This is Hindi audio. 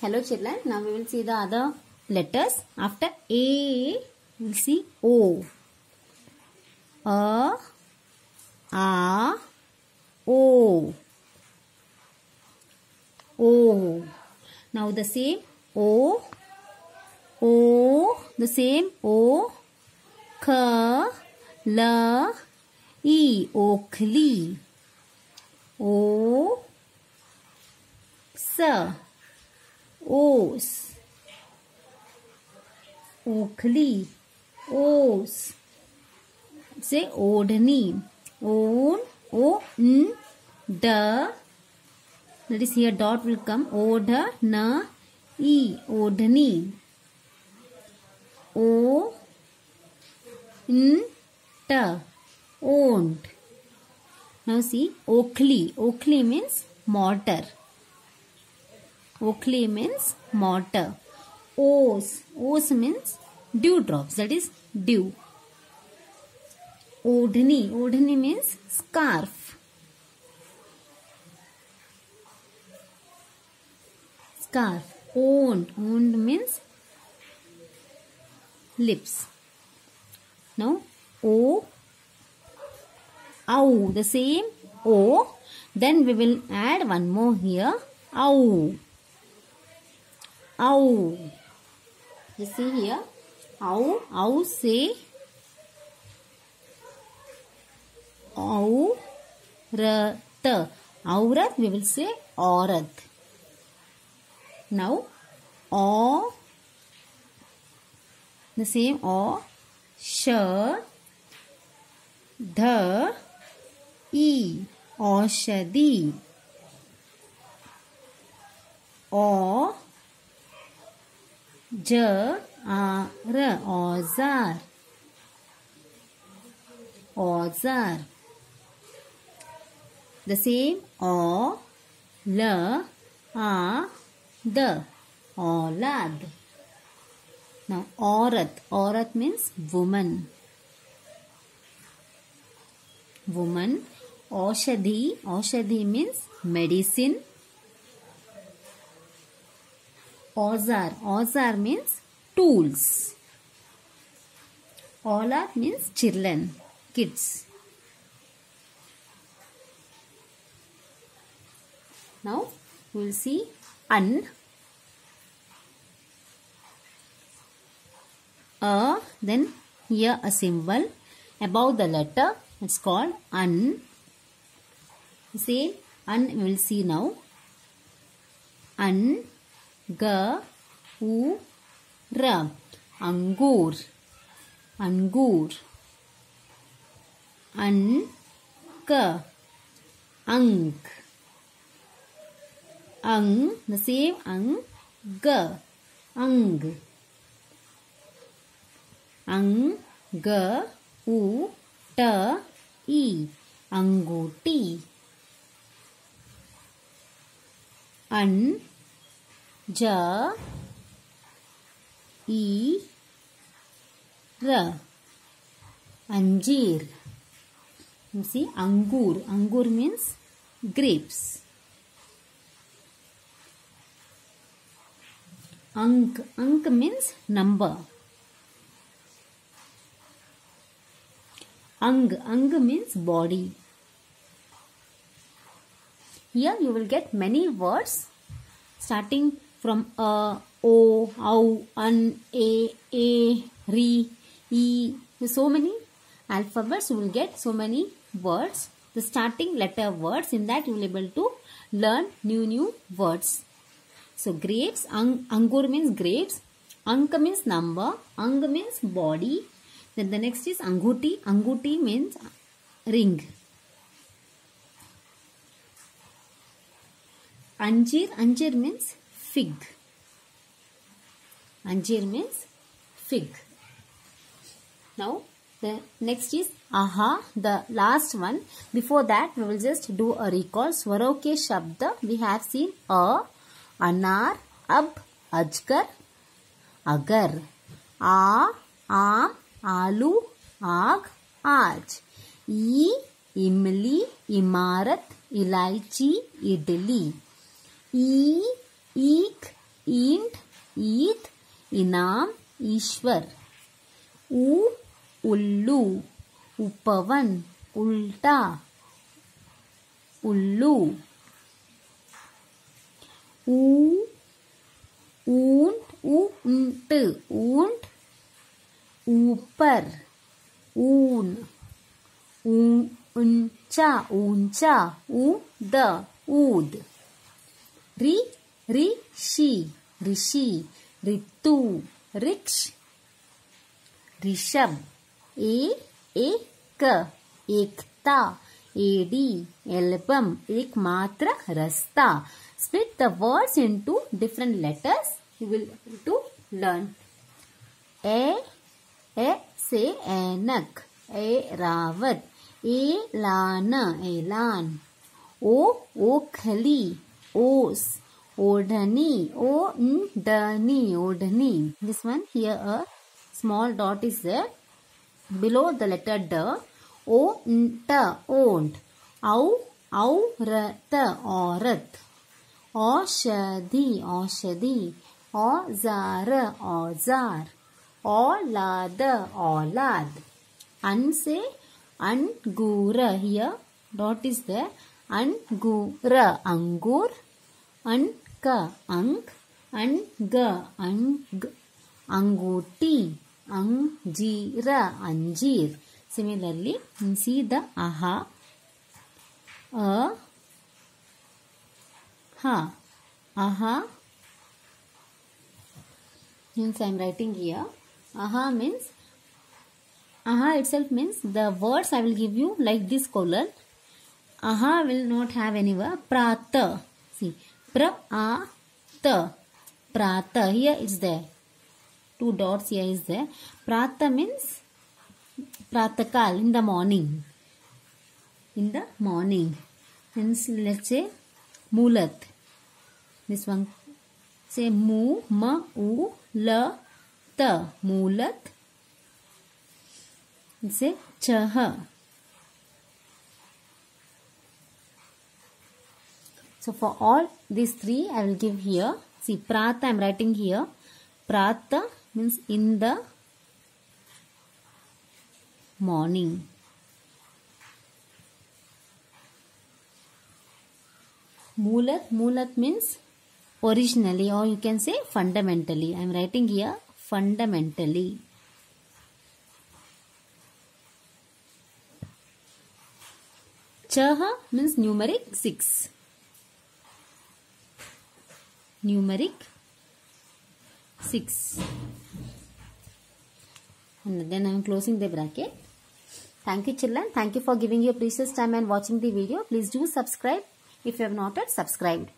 Hello children, now we will see the other letters. After A, we will see O. A, A, O. O. Now the same O, O, the same O, K, L, E, Oakley. O, S, Os, Oakley, Os. Say Odni. On, O, N, D. That is here dot will come. Od. Na. E. O, D, N. Odni. O, N, T. Owned. Now see Oakley. Oakley means mortar. Oakley means mortar. Ose. Ose means dewdrops. That is dew. Odhni. Odhni means scarf. Scarf. Owned. Owned means lips. Now O. Ow. The same O. Then we will add one more here. Ow. Ow. You see here. Ow. Ow say. Aurat. Aurat we will say aurat. Now O. The same O. Sh. The. E. औषधि ओ ज, आ, र, औज़ार। औज़ार। द सेम अ ल, आ, द, औलाद। नाउ औरत औरत मीन्स वुमन वुमन औषधि औषधि means medicine Ozar. Ozar means tools. Olar means children, kids. Now we will see an, a, then here a symbol above the letter. It's called an. See an. We will see now. An ga u ra angur angur an ka ank ang the same ang ga ang ang ga u ta e अंगूठी अन ज अंजीर. सी अंगूर. अंगूर मीन्स ग्रेप्स अंक. अंक मीन्स नंबर अंग. अंग मीन्स बॉडी या you will get many words starting from a o au an a a re e so many alphabets. You will get so many words. The starting letter words in that you will able to learn new new words. So grapes ang angur means grapes. Ank means number. Ang means body. Then the next is anguti. Anguti means ring. Anjir. Anjir means fig anjir means fig now the next is aha the last one before that we will just do a recall swaro ke shabd we have seen a anar ab ajkar agar a aam आलू आग आज ई इमली इमारत इलायची इडली ई ईख, ईंट ईद इनाम, ईश्वर। उ उल्लू, उपवन, उल्टा, उल्लू। ऊ, ऊँट ऊँट ऊँट, ऊपर, ऊन। ऊँचा ऊँचा, ऊद ऊद। रि ऋषि ऋषि, ऋतु रिक्ष ऋषभ, ए, एक, एकता एडी एल्बम, एकमात्र रास्ता। Split the words into different letters, you will to learn. a a से ऐनक, ए, रावत, ए, लान एलान ओ, ओखली, ओस ओढ़नी ओ डनी ओढ़नी। This one, here a small dot is there. Below the letter d, o t, owned. औ औरत औरत औषधि औषधि औज़ार औज़ार औलाद औलाद अन से अंगूर हियर डॉट इज़ द अंगूर क अंक अं ग, अंग, अंगूठी, अंजीर अंजीर। सिमिलरली सी द अह अ हा अह मीन्स ऐम राइटिंग य अह means uh it's means the words I will give you like this colon uh will not have any व प्रात सी प्र आ त. प्रात here is the two dots here is the प्रात मीन्स प्रातः काल in the morning in the morning means let's say मूलत. दिस वन से मू म उ ल, त. मूलत. से छह so for all these three i will give here see prata i am writing here prata means in the morning Mulat, Mulat means originally or you can say fundamentally. I am writing here fundamentally. Chaha means numeric 6. Numeric 6. And then I am closing the bracket. Thank you children. Thank you for giving your precious time and watching the video. Please do subscribe if you have not yet subscribed.